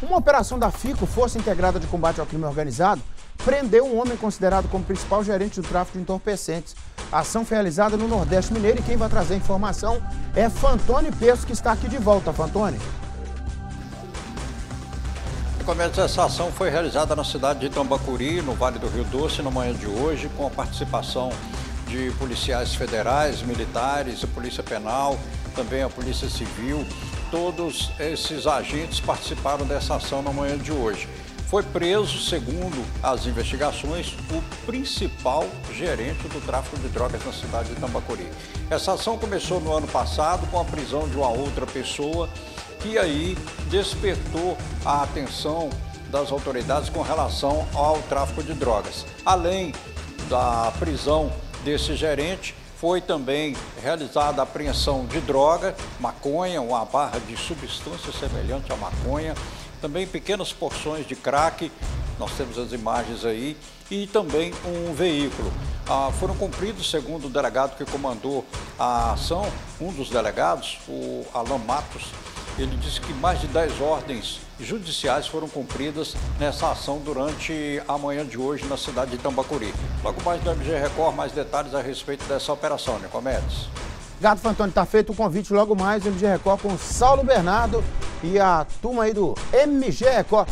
Uma operação da FICO, Força Integrada de Combate ao Crime Organizado, prendeu um homem considerado como principal gerente do tráfico de entorpecentes. A ação foi realizada no Nordeste Mineiro e quem vai trazer a informação é Fantoni Peço, que está aqui de volta. Fantoni. Começo essa ação foi realizada na cidade de Tambacuri, no Vale do Rio Doce, na manhã de hoje, com a participação de policiais federais, militares, a Polícia Penal, também a Polícia Civil. Todos esses agentes participaram dessa ação na manhã de hoje. Foi preso, segundo as investigações, o principal gerente do tráfico de drogas na cidade de Tambacuri. Essa ação começou no ano passado com a prisão de uma outra pessoa que aí despertou a atenção das autoridades com relação ao tráfico de drogas. Além da prisão desse gerente, foi também realizada a apreensão de droga, maconha, uma barra de substância semelhante à maconha, também pequenas porções de crack, nós temos as imagens aí, e também um veículo. Ah, foram cumpridos, segundo o delegado que comandou a ação, um dos delegados, o Alan Matos, ele disse que mais de 10 ordens judiciais foram cumpridas nessa ação durante a manhã de hoje na cidade de Tambacuri. Logo mais do MG Record, mais detalhes a respeito dessa operação, Nicomedes. Gato Fantoni, está feito o convite logo mais do MG Record com o Saulo Bernardo e a turma aí do MG Record.